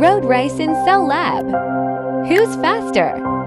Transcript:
Road Race in Cell Lab. Who's faster?